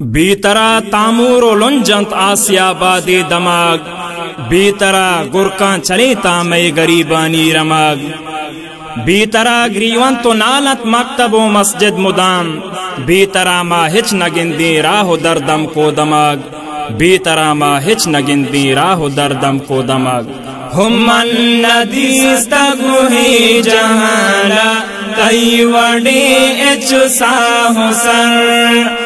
बीतरा तामूर लुंजंत आसिया बादे दमाग। बीतरा गुरका चले तामय गरीबानी रमाग। बीतरा ग्रीवंत तो नालत मकतबो मस्जिद मुदाम। बीतरा मा हिच नगिंदी राह दरदम को दमाग। बीतरा मा हिच नगिंदी राह दरदम को दमाग। हुमन नदीस्तगुही जहाना तई वडी एच साहु सर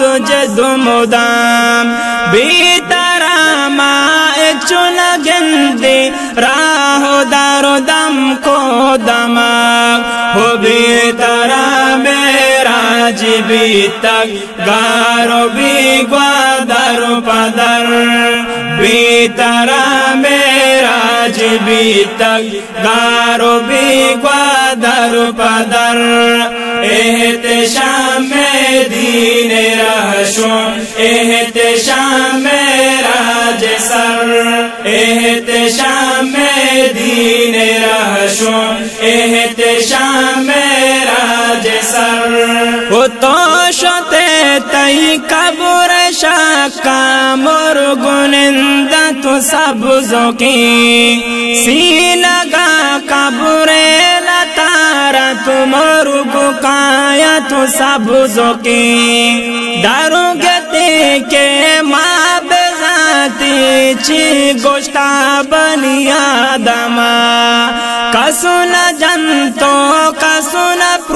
मसजद मुदाम बीतरा मा एक चुन गंदे राहो दारो दम को दमाग। हो बीतरा मेरा जीवी तक, गारो भी ग्वादर पदर। बीतरा मेरा जीवी तक, गारो भी ग्वादर শোন, এহতে শামে রাজ সর, এহতে শামে দিন রাহ শোন, এহতে শামে রাজ সর। ও তো সতে তাই কাবুর শাকা, মোর গুণিন্দা তো সব সিনাগা কাবুরে लतारा तुमर गुकाया तो सब जोकी दारू गते के माँ बेजाती बनिया दमा। कसुन जंतो, कसुन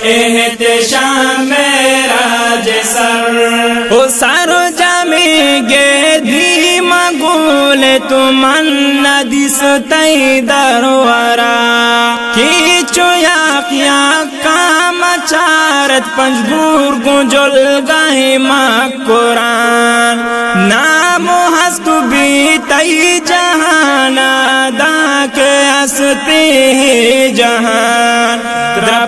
रहशो एहतशाम राज सर ओ सारो जामे गे धीम गोल तुमन नदिस तई दरवरा की चुया किया काम चारत पंजगूर गुंजल गाहे माँ कुरान नामो हस्तु भी तई जहाना दा के हंसते हैं जहान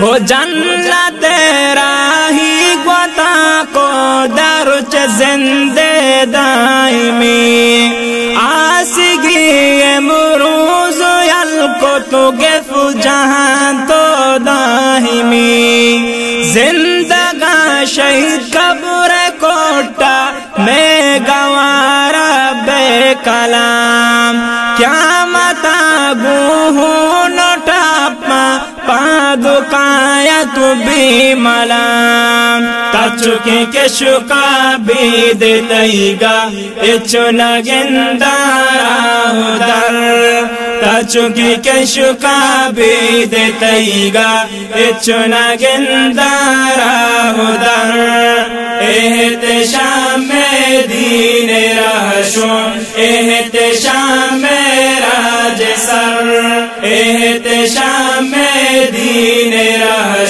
हो जन्नत राही ग्वता को दरुच जिंदे दाइमी आसिगी मुरूज यल को तो गेफु जहाँ तो दाहिमी जिंदगा शहीद कब्र कोटा में गवारा बे कलाम। क्या मता गुहू तु भी मलाम तचुके के शुका इचु नगिंदारा उदर तचुके के शुका बीद तईगा इचु नगिंदारा उदर एहतशाम